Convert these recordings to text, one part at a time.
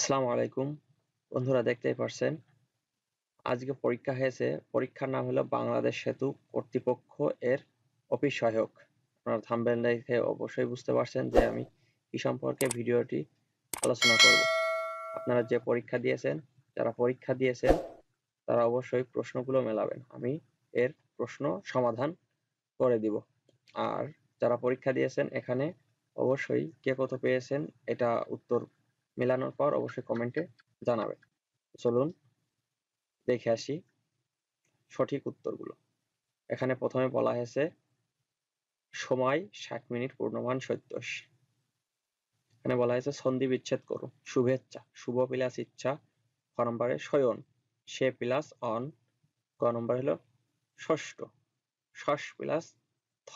আসসালামু আলাইকুম। বন্ধুরা দেখতেই পারছেন, আজকে পরীক্ষা হয়েছে। পরীক্ষার নাম হলো বাংলাদেশ সেতু কর্তৃপক্ষ এর অফিস সহায়ক। আপনারা থাম্বনেল দেখে অবশ্যই বুঝতে পারছেন যে আমি কি সম্পর্কে ভিডিওটি আলোচনা করব। আপনারা যে পরীক্ষা দিয়েছেন, যারা পরীক্ষা দিয়েছেন, তারা অবশ্যই প্রশ্নগুলো মেলাবেন। আমি এর প্রশ্ন সমাধান করে দিব। আর যারা পরীক্ষা দিয়েছেন এখানে অবশ্যই কে কত পেয়েছেন, এটা উত্তর মেলানোর পর অবশ্যই কমেন্টে জানাবেন। চলুন, দেখে আসি সঠিক উত্তরগুলো। এখানে প্রথমে বলা হয়েছে, সময় ষাট মিনিট পূর্ণমান সত্যস এখানে বলা হয়েছে, সন্ধি বিচ্ছেদ করুন শুভেচ্ছা, শুভ প্লাস ইচ্ছা খ নম্বরে শয়ন, সে প্লাস অন ক নম্বর হলো ষষ্ঠ ষষ প্লাস থ।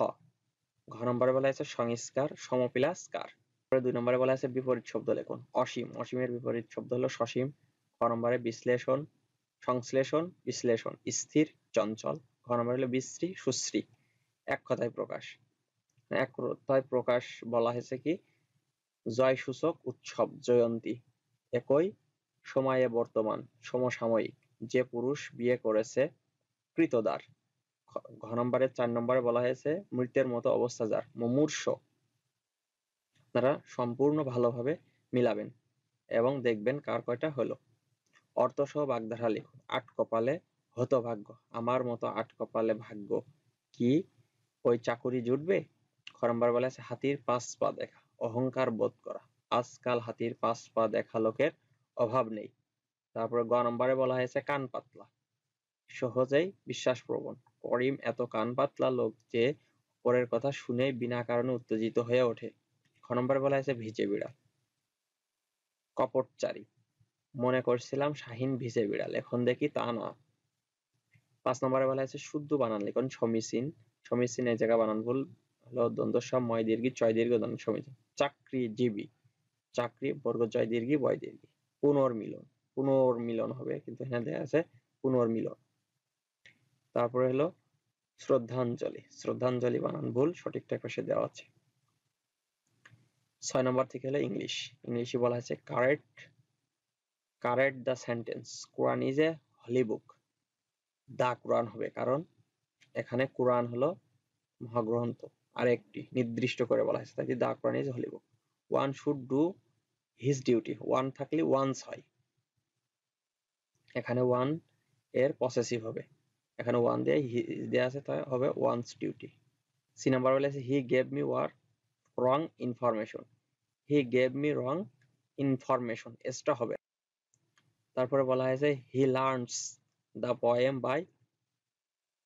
ঘ নম্বরে বলা হয়েছে, সংস্কার, সম প্লাস কার। দুই নম্বরে বলা আছে বিপরীত শব্দ লেখুন। অসীম। অসীমের বিপরীত শব্দ হলো সসীম। ক নম্বরে বিশ্লেষণ, সংশ্লেষণ, বিশ্লেষণ। স্থির, চঞ্চল। ঘ নম্বরে হলো বিশ্রী, সুশ্রী। এক কথায় প্রকাশ। এক কথায় প্রকাশ বলা হয়েছে কি? জয় সূচক উৎসব জয়ন্তী। একই সময়ে বর্তমান, সমসাময়িক। যে পুরুষ বিয়ে করেছে কৃতদার। ঘ নম্বরে চার নম্বরে বলা হয়েছে মৃতের মতো অবস্থা যার। মুমূর্ষ। আপনারা সম্পূর্ণ ভালোভাবে মিলাবেন এবং দেখবেন কার কয়টা হলো। অর্থ সহ বাগধারা লিখুন, আট কপালে হতভাগ্য। আমার মতো আট কপালে ভাগ্য কি? ওই চাকুরি জুটবে? খরম্বার বলে আছে, হাতির পাঁচ পা দেখা, অহংকার বোধ করা। আজকাল হাতির পাঁচ পা দেখা লোকের অভাব নেই। তারপরে গ নম্বরে বলা হয়েছে, কান পাতলা। সহজেই বিশ্বাস প্রবণ করিম এত কান পাতলা লোক যে পরের কথা শুনে বিনা কারণে উত্তেজিত হয়ে ওঠে। খ নম্বরে বলা হয়েছে ভিজে বিড়াল। কপটচারী। মনে করছিলাম শাহিন ভিজে বিড়াল, এখন দেখি তা না। পাঁচ নম্বরে বলা হয়েছে শুদ্ধ বানান লিখন, সমীচীন। সমীচীন এই জায়গা বানান ভুল। হলো দ্বন্দ্ব সব ময় দীর্ঘি, চয় দীর্ঘ দ্বন্দ্ব সমীচীন। চাকরিজীবী। চাকরি, বর্গ জয় দীর্ঘি, বয় দীর্ঘি। পুনর্মিলন। পুনর্মিলন হবে, কিন্তু এখানে দেখা আছে পুনর্মিলন। তারপরে হলো শ্রদ্ধাঞ্জলি। শ্রদ্ধাঞ্জলি বানান ভুল সঠিকটা পাশে দেওয়া আছে। ছয় নম্বর থেকে হলো ইংলিশ ইংলিশে বলা হয়েছে correct correct the sentence Quran is a holy book the Quran হবে। কারণ এখানে কোরআন হলো মহাগ্রন্থ। আর একটি নির্দিষ্ট করে বলা হয়েছে, তাই the Quran is holy book one should do his duty one থাকলে ওয়ান্স হয়। এখানে ওয়ানের পসেসিভ হবে। এখানে ওয়ান দিয়ে দেওয়া আছে, তাই হবে ওয়ান্স ডিউটি সি নাম্বার বলে আছে he gave me war wrong information he gave me wrong information এসটা হবে। তারপরে বলা হয়েছে he learns the poem by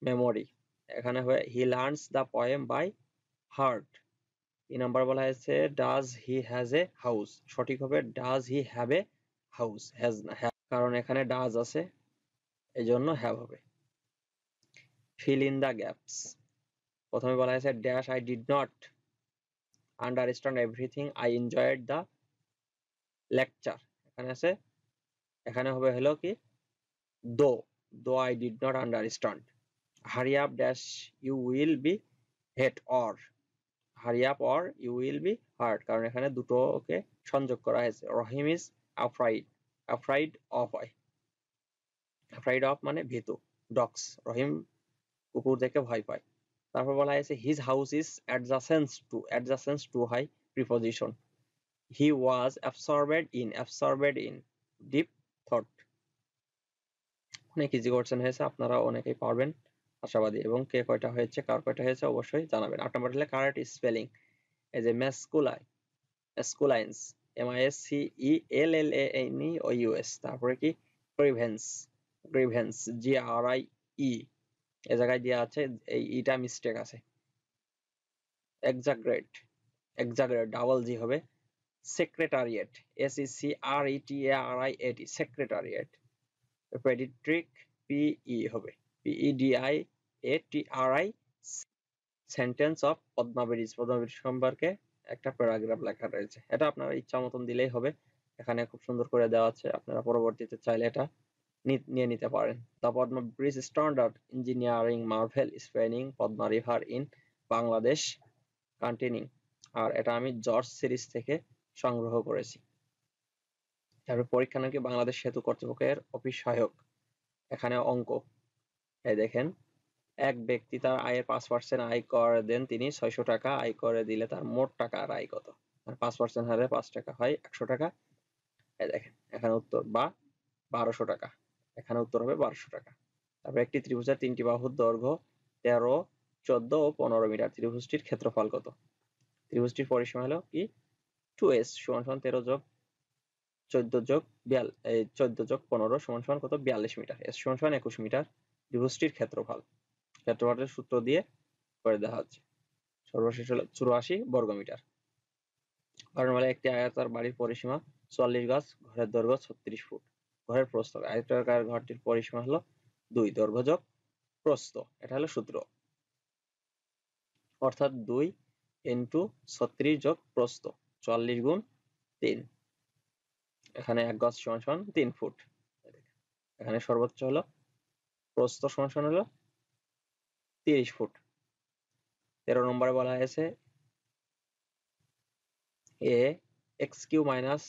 memory এখানে হবে he learns the poem by heart এই নাম্বার বলা হয়েছে does he has a house সঠিক হবে does he have a house has না কারণ এখানে ডাজ আছে এই জন্য হ্যাভ হবে। ফিল ইন দ্য গ্যাপস প্রথমে বলা হয়েছে dash I did not understand everything I enjoyed the lecture এখানে আছে, এখানে হবে হলো কি? Though though I did not understand hurry up dash you will be hate or hurry up or you will be hurt কারণ এখানে দুটোকে সংযোগ করা হয়েছে। Rahim is afraid afraid of হয় আফ্রাইড অফ মানে ভীতু ডগস রহিম কুকুর দেখে ভয় পায়। তারপর বলা হয়েছে his house is adjacent to adjacent to high preposition he was absorbed in absorbed in deep thought অনেক ইজি কোশ্চেন হয়েছে, আপনারা অনেকেই পারবেন, আশাবাদী। এবং কে কয়টা হয়েছে, কার কয়টা হয়েছে, অবশ্যই জানাবেন। আট নম্বর হলে কারেক্ট স্পেলিং এই যে ম্যাসকুলাই miscellaneous M I S C E L L A N E O U S তারপরে কি? Grievance grievance G R I E A জায়গায় দেওয়া আছে, এই ইটা মিস্টেক আছে। এক্সাগ্রেট এক্সাগ্রেট ডাবল জি হবে। Secretariat S E C R E T A R I A T secretariat pediatric P E হবে। P E D I A T R I sentence of Padma bridge সম্পর্কে একটা paragraph লেখা রয়েছে। এটা আপনারা ইচ্ছা মতন দিলেই হবে। এখানে খুব সুন্দর করে দেওয়া আছে। আপনারা পরবর্তীতে চাইলে এটা নিয়ে নিতে পারেন। The Padma bridge standard engineering marvel spanning Padma river in Bangladesh continue. আর এটা আমি জর্জ সিরিজ থেকে সংগ্রহ করেছি। তারপরে পরীক্ষা নাকি বাংলাদেশ সেতু কর্তৃপক্ষের অফিস সহায়ক। এখানে অঙ্ক। এই দেখেন, এক ব্যক্তি তার আয়ের পাঁচ পার্সেন্ট আয় করে দেন তিনি ছয়শো টাকা, আয় করে দিলে তার মোট টাকা আর আয় কত? পাঁচ পার্সেন্ট হারে পাঁচ টাকা হয় একশো টাকা। এই দেখেন, এখানে উত্তর, বা বারোশো টাকা। এখানে উত্তর হবে বারোশো টাকা। তারপর একটি ত্রিভুজের তিনটি বাহুর দৈর্ঘ্য তেরো, চোদ্দ ও পনেরো মিটার। ত্রিভুজটির ক্ষেত্রফল কত? ত্রিভুজটির পরিসীমা হলো কি? টু এস সমান সমান তেরো যোগ চোদ্দ যোগ বিয়াল চোদ্দ যোগ পনেরো সমান সমান কত? বিয়াল্লিশ মিটার। এস সমান সমান একুশ মিটার। ত্রিভুজটির ক্ষেত্রফল। ক্ষেত্রফলের সূত্র দিয়ে করে দেওয়া হচ্ছে। সর্বশেষ হলো চুরাশি বর্গ মিটার কারণ বলে একটি আয়তার বাড়ির পরিসীমা চুয়াল্লিশ গাছ ঘরের দৈর্ঘ্য ছত্রিশ ফুট। ঘরের প্রস্থ। আয়তাকার ঘরটির পরিসীমা হলো দুই দৈর্ঘ্য যোগ প্রস্থ। এটা হলো সূত্র। অর্থাৎ দুই ইন্টু ছত্রিশ যোগ প্রস্থ চুয়াল্লিশ গুণ তিন। এখানে এক গজ সমান সমান তিন ফুট। এখানে সর্বোচ্চ হলো প্রস্থ সমান সমান হলো তিরিশ ফুট। তেরো নম্বরে বলা হয়েছে a x q minus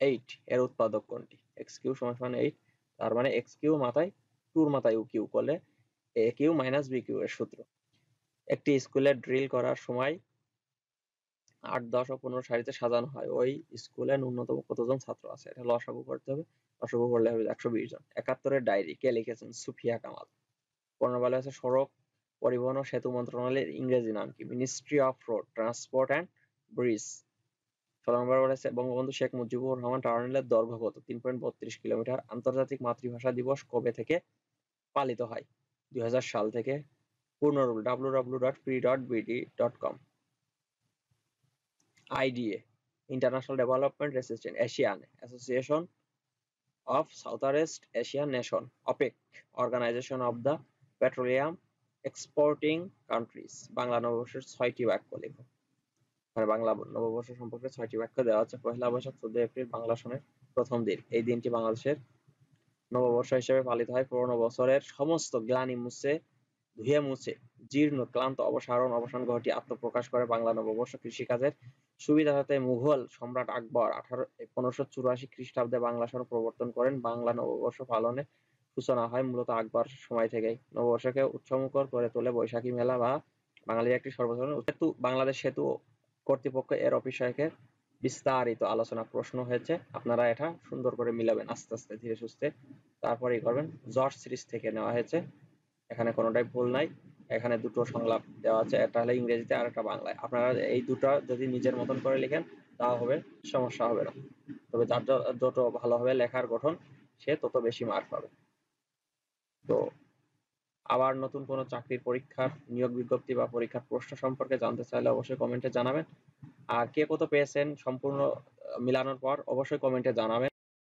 eight এর উৎপাদক কোনটি? এক্স কিউ সমান সমান এইট, তার মানে এক্স কিউ মাথায় টুর মাথায় ইউ কিউ করলে a q minus b q এর সূত্র। একটি স্কুলে ড্রিল করার সময় আট, দশ ও পনেরো সারিতে সাজানো হয়। ওই স্কুলে ন্যূনতম কতজন ছাত্র আছে? এটা লসাগু করতে হবে। লসাগু করলে হবে একশো বিশ জন। একাত্তরের ডায়েরি কে লিখেছেন? সুফিয়া কামাল। পনেরো বলা হয়েছে সড়ক পরিবহন ও সেতু মন্ত্রণালয়ের ইংরেজি নাম কি? Ministry of road transport and bridge Bangabandhu Sheikh Mujibur Rahman তিন পয়েন্ট বত্রিশ কিলোমিটার। আন্তর্জাতিক মাতৃভাষা দিবস কবে থেকে পালিত হয়? দুই হাজার সাল থেকে। পূর্ণ rule W W dot P dot BD dot com IDA, international development resistant, Asian association of south southeast Asian nation, OPEC, organisation of the petroleum exporting countries. Bangla নববর্ষের ছয়টি বাক্য লিখব মানে বাংলা নববর্ষ সম্পর্কে ছয়টি বাক্য দেওয়া আছে। পহেলা বৈশাখ চোদ্দ এপ্রিল বাংলা সনের প্রথম দিন। এই দিনটি বাংলাদেশের নববর্ষ হিসেবে পালিত হয়। পুরনো বছরের সমস্ত গ্লানি মুছে, ধুয়ে মুছে, জীর্ণ, ক্লান্ত, অবসারণ, অবসান ঘটি আত্মপ্রকাশ করে বাংলা নববর্ষ কৃষিকাজের সুবিধার্থে মুঘল সম্রাট আকবর আঠারো, পনেরোশো চুরাশি খ্রিস্টাব্দে বাংলা সন প্রবর্তন করেন। বাংলা নববর্ষ পালনে সূচনা হয় মূলত আকবর সময় থেকেই। নববর্ষকে উৎসমুখর করে তোলে বৈশাখী মেলা বা বাঙালির একটি সর্বসাধারণ সেতু, বাংলাদেশ সেতু কর্তৃপক্ষ এর অফিসকে বিস্তারিত আলোচনা প্রশ্ন হয়েছে। আপনারা এটা সুন্দর করে মিলাবেন আস্তে আস্তে, ধীরে সুস্থে। তারপরেই করবেন। জর্জ সিরিজ থেকে নেওয়া হয়েছে। এখানে কোনোটাই ভুল নাই। এখানে দুটো সংলাপ দেওয়া আছে। একটা হলে ইংরেজিতে আর একটা বাংলায়। আপনারা এই দুটো যদি নিজের মতন করে লিখেন, তা হবে, সমস্যা হবে না। তবে যার যত ভালোভাবে লেখার গঠন, সে তত বেশি মার্ক পাবে। তো আবার নতুন কোন চাকরির পরীক্ষার নিয়োগ বিজ্ঞপ্তি বা পরীক্ষার প্রশ্ন সম্পর্কে জানতে চাইলে অবশ্যই কমেন্টে জানাবেন। আর কে কত পেয়েছেন সম্পূর্ণ মিলানোর পর অবশ্যই কমেন্টে জানাবেন।